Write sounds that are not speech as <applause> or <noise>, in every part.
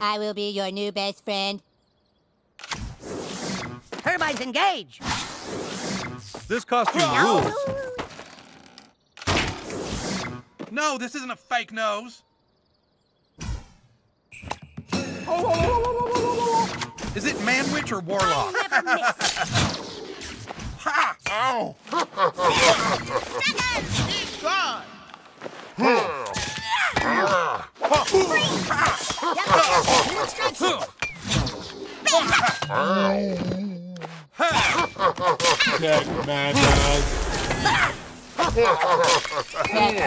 I will be your new best friend. Turbines engage! This costume rules. No, this isn't a fake nose. Is it Manwich or Warlock? Never miss! <laughs> Ha! Ow! Check <laughs>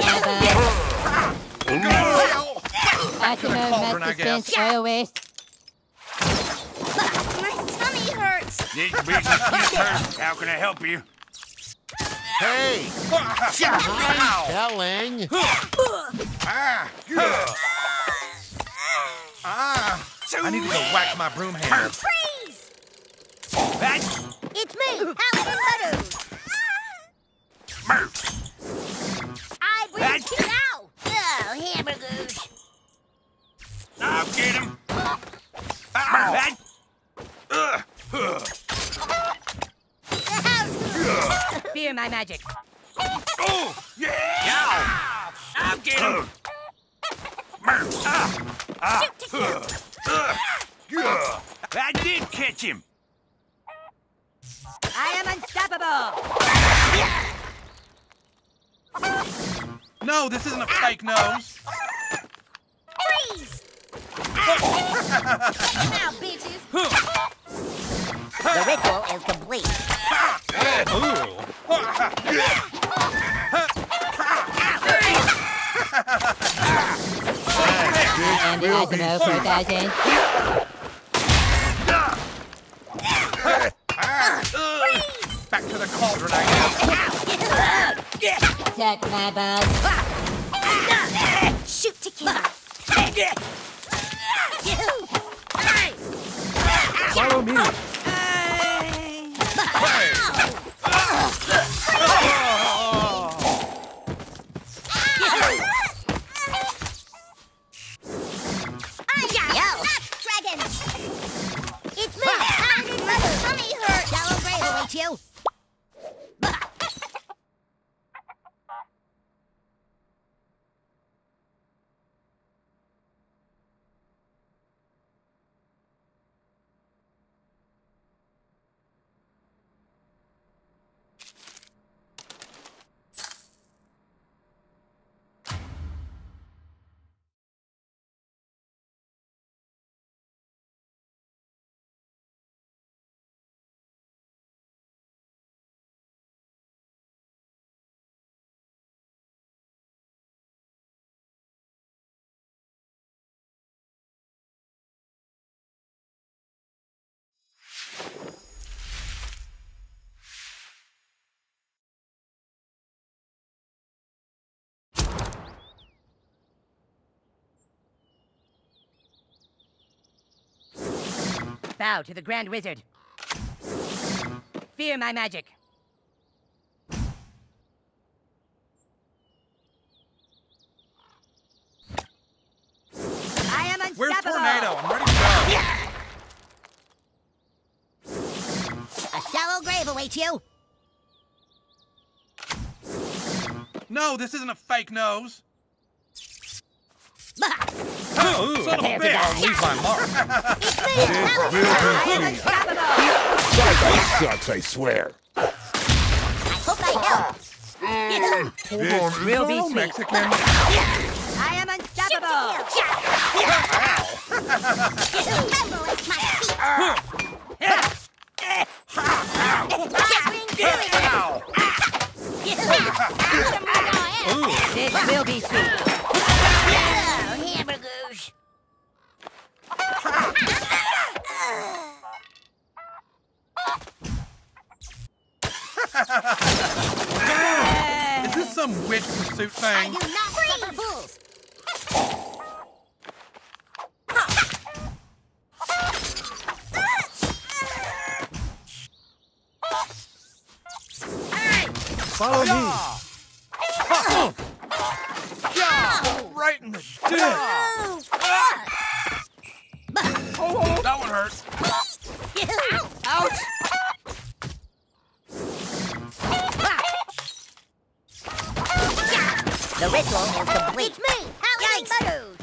my bag. Optimum cauldron, I guess. oil. My tummy hurts! Need business keep. How can I help you? Hey, <laughs> telling. Ah! Ah! I need to go whack my broom handle. Freeze! That's It's me, Paladin Butters! Murph. I bring That's- you out! Oh, hamburgers! I'll get him. That. Ugh. Ugh. Fear my magic. Oh, yeah. Ow. I'll get him. Murph. Ah. Ah. Shoot to kill. Ugh. Ugh. Ugh. I did catch him. I am unstoppable! No, this isn't a fake nose. Freeze! now, bitches! The ritual is complete. <laughs> And <laughs> the Asimo 4000. Back to the cauldron, I guess. Suck my balls. Bow to the Grand Wizard. Fear my magic. I am unstoppable! Where's Tornado? I'm ready to go. A shallow grave awaits you. No, this isn't a fake nose. Ooh. Son Prepare to die. I'll leave my mark. It's I am unstoppable! That sucks, I swear. I hope I help. Hold on, Real is be that sweet. Mexican. I am unstoppable! Tremble at my feet! This will be sweet. Oh, hamburgers. Is this some witch pursuit I thing? do not suffer fools. Follow me. Right in the dick. Oh, that one hurt. Ouch! The ritual is complete. It's me, Paladin Butters.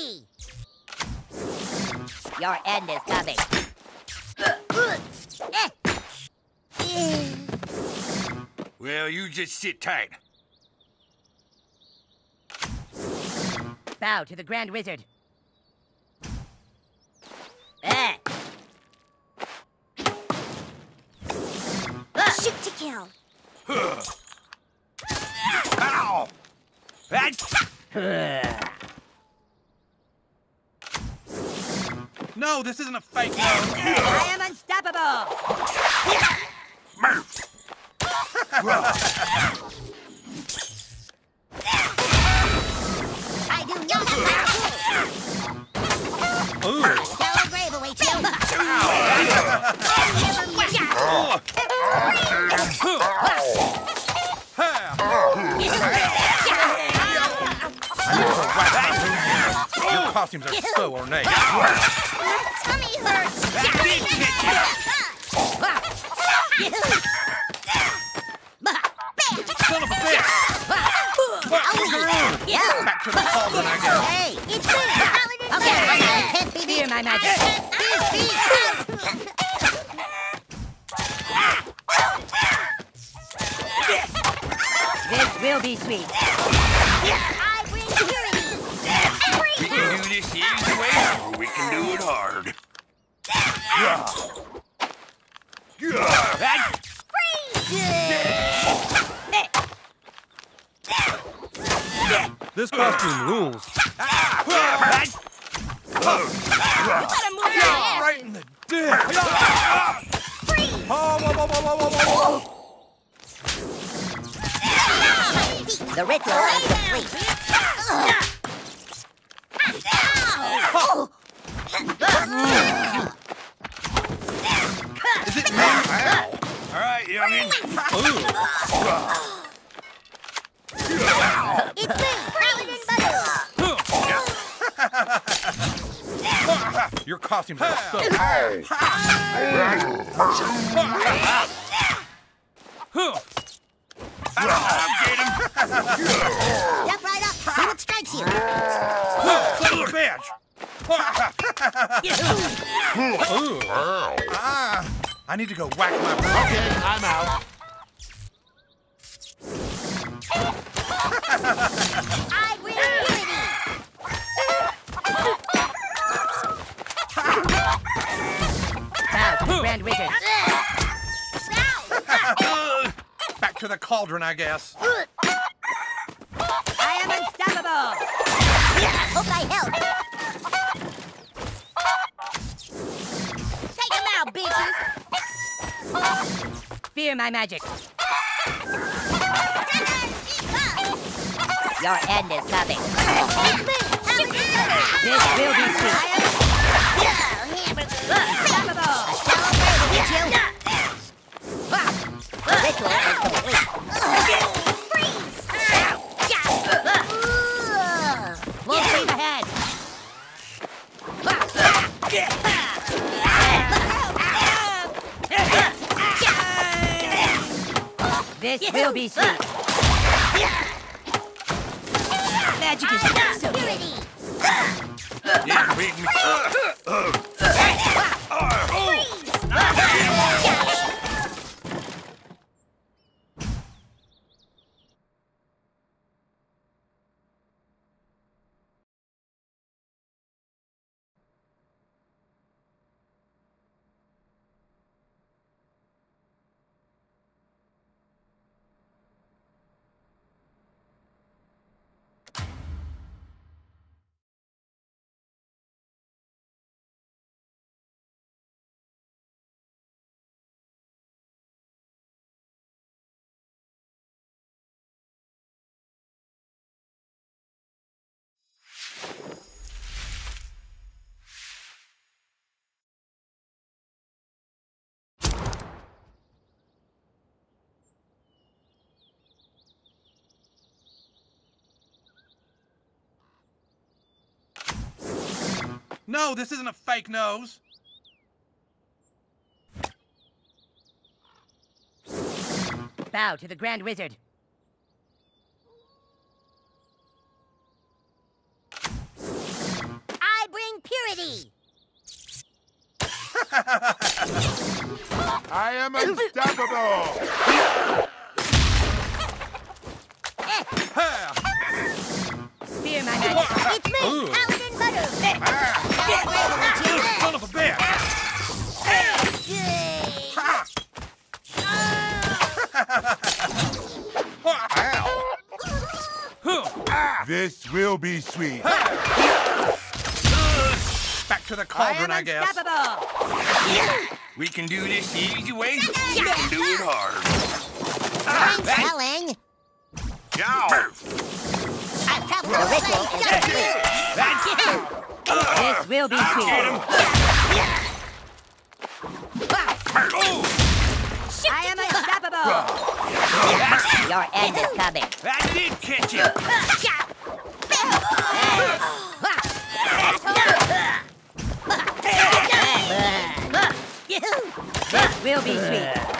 Bring. Your end is coming. Well, you just sit tight. Bow to the Grand Wizard. Eh. Shoot to kill. Ow! That, No, this isn't a fake nose. I am unstoppable. Murph! I do not have Ooh. Shallow grave awaits you. Your costumes are so ornate. Tummy hurts. Son of a bitch! Back to the cauldron, I guess. Hey. It's me, Paladin Okay, Butters. can't be fear my magic. This will be sweet. This the easy way, or we can do it hard. That, This costume rules. Right in the dick. Whoa, whoa, whoa. The ritual is complete. Is it me? all right, youngin. It's me, Paladin Butters. Your costumes are so I'll get him. Step right up. See what strikes you. Son of a bitch! Ah, I need to go whack my bro. Okay, I'm out. I bring purity. Bow Grand Wizard. <laughs> Back to the cauldron, I guess. I am unstoppable. Hope I help. Bitches. Fear my magic. Your end is coming. It's me, Paladin Butters. This will be sweet. Unstoppable. The This will be sweet. Magic is so good. Yeah, No, this isn't a fake nose. Bow to the Grand Wizard. I bring purity. <laughs> I am unstoppable. <laughs> Ha! Fear my magic. It's me, Ooh. Paladin Butter. Son of a bitch! Ha! Ow! Huh. This will be sweet. Back to the I cauldron, am I, guess. unstoppable. We can do this the easy way. We can do it hard. I'm telling. Now. The ritual for you. This will be sweet. I am unstoppable. Your end is coming. that did catch you. This will be sweet.